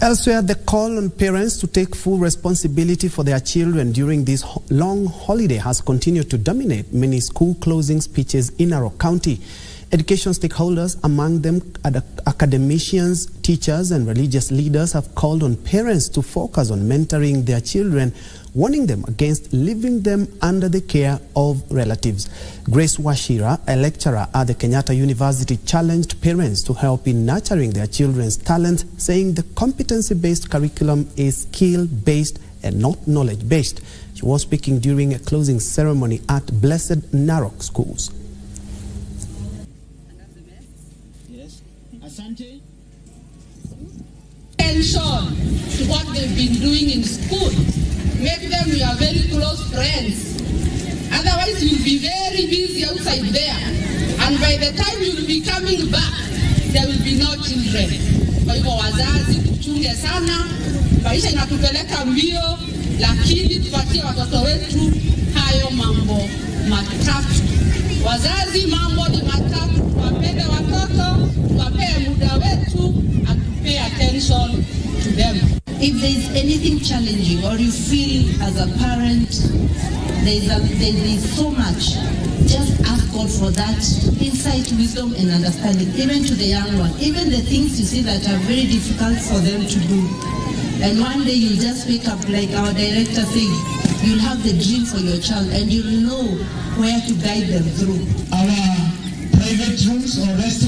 Elsewhere, the call on parents to take full responsibility for their children during this ho long holiday has continued to dominate many school closing speeches in Narok County. Education stakeholders, among them academicians, teachers, and religious leaders, have called on parents to focus on mentoring their children, warning them against leaving them under the care of relatives. Grace Wachira, a lecturer at the Kenyatta University, challenged parents to help in nurturing their children's talent, saying the competency-based curriculum is skill-based and not knowledge-based. She was speaking during a closing ceremony at Blessed Narok Schools. Asante. Attention to what they've been doing in school. Make them your very close friends. Otherwise, you'll be very busy outside there. And by the time you'll be coming back, there will be no children. Kwa hivyo wazazi, tuchunge sana. Maisha inatupeleka mbio, lakini tupatie watoto wetu hayo mambo matatu. Wazazi, mambo If there is anything challenging or you feel as a parent there is, a, there is so much, just ask God for that insight, wisdom, and understanding, even to the young one. Even the things you see that are very difficult for them to do. And one day you'll just wake up like our director said, you'll have the dream for your child and you'll know where to guide them through. Our private rooms or rest